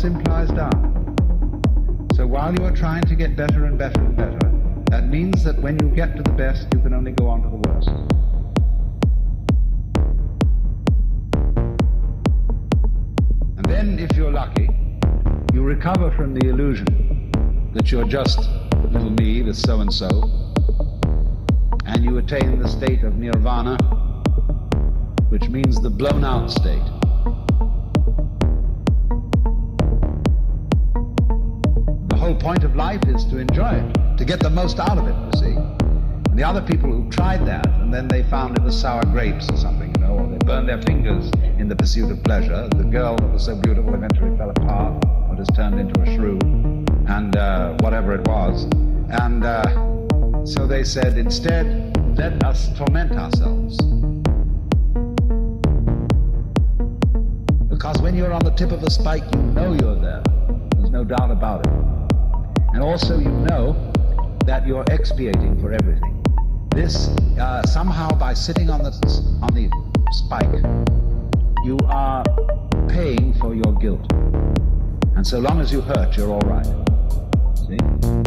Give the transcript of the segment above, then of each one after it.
less implies down. So while you are trying to get better and better and better, that means that when you get to the best, you can only go on to the worst. And then, if you're lucky, you recover from the illusion that you're just little me, the so and so, and you attain the state of nirvana, which means the blown out state. Point of life is to enjoy it, to get the most out of it, you see. And the other people who tried that and then they found it was sour grapes or something, you know, or they burned their fingers in the pursuit of pleasure. The girl that was so beautiful eventually fell apart or just turned into a shrew and uh, whatever it was. And uh, so they said, instead, let us torment ourselves. Because when you're on the tip of a spike, you know you're there. There's no doubt about it. And also, you know that you're expiating for everything. This, uh, somehow, by sitting on the, on the spike, you are paying for your guilt. And so long as you hurt, you're all right. See?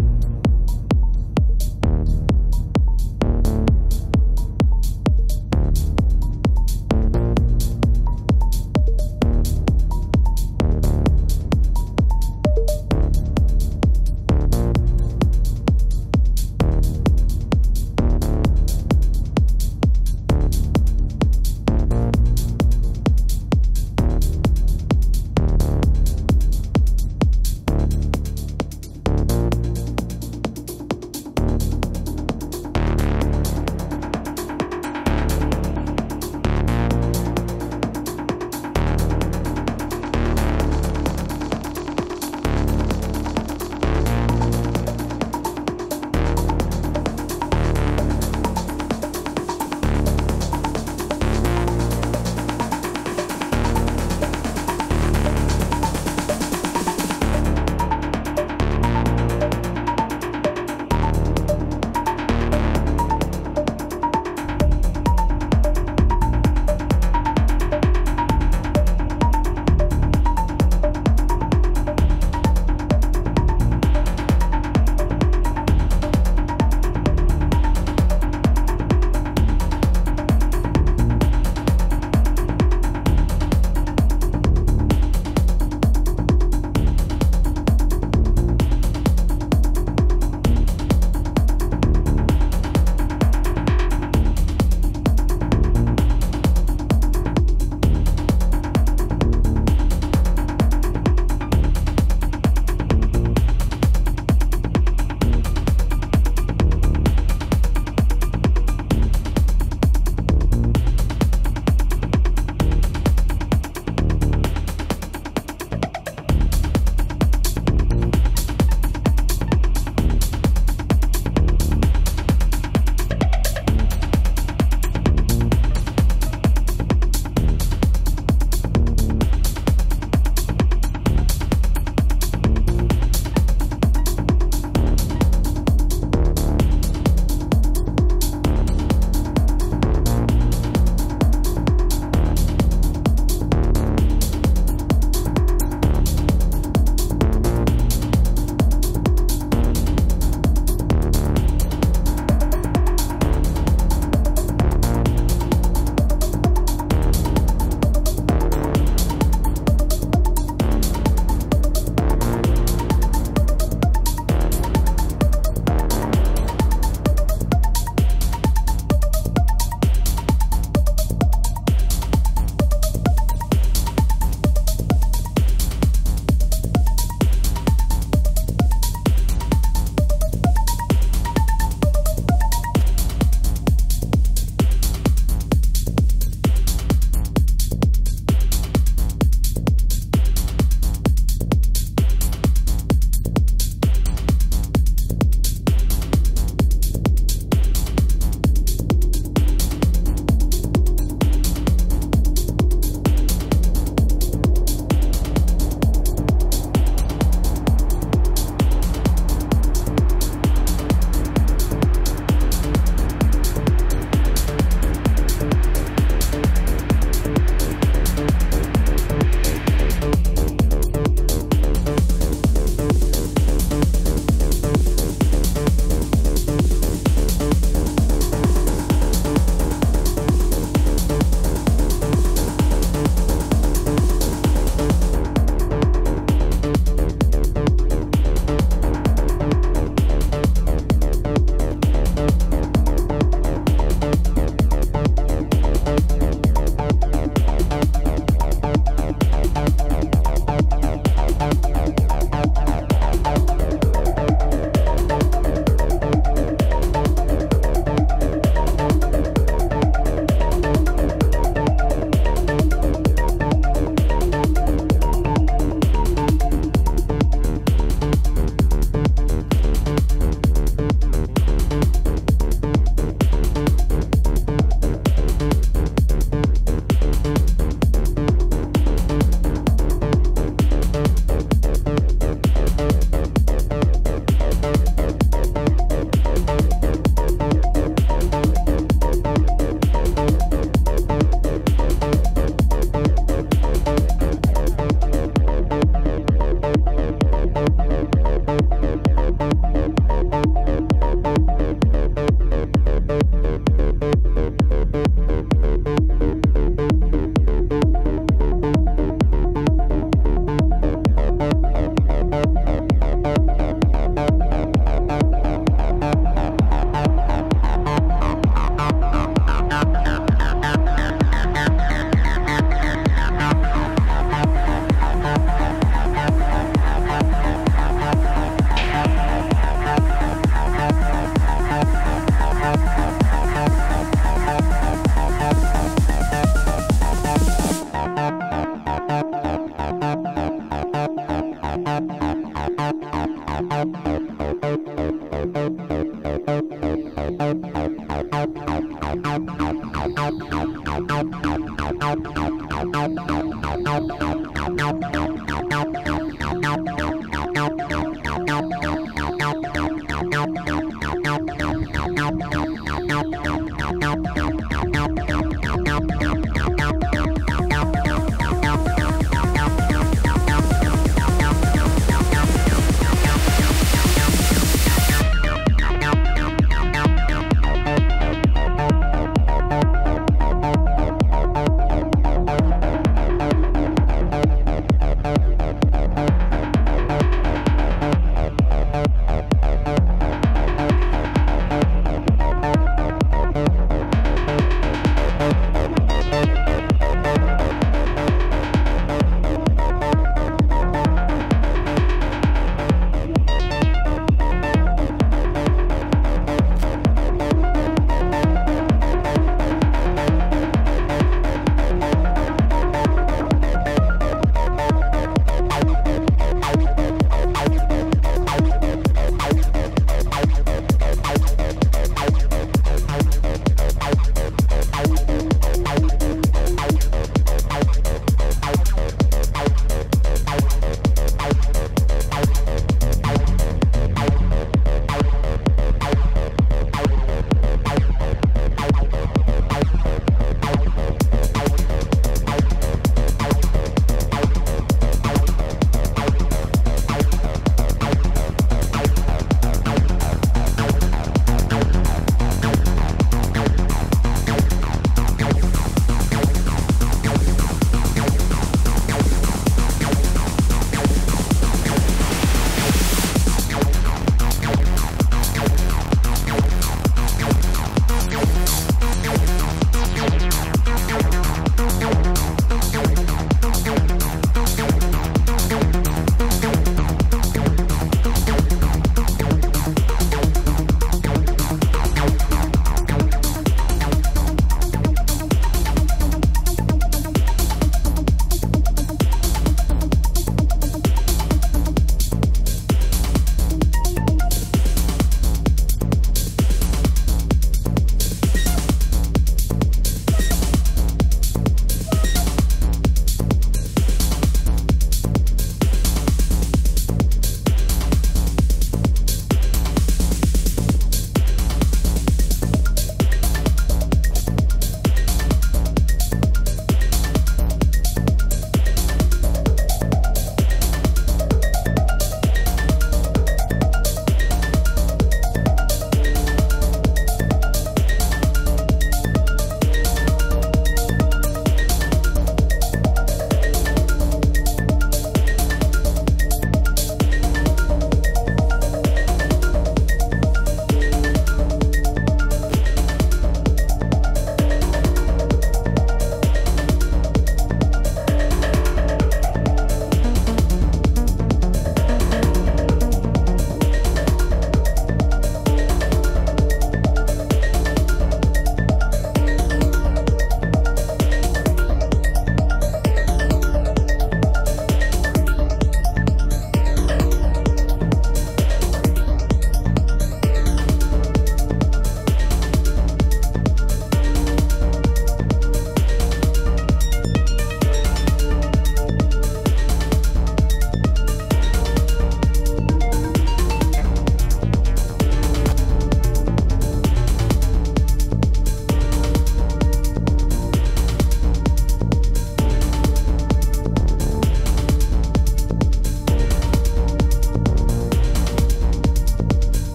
It, you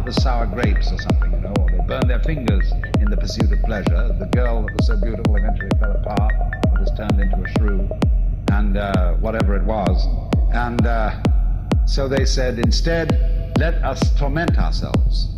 it was sour grapes or something, you know, or they burned their fingers in the pursuit of pleasure. The girl that was so beautiful eventually fell apart, or was turned into a shrew, and uh, whatever it was. And uh, so they said, instead, let us torment ourselves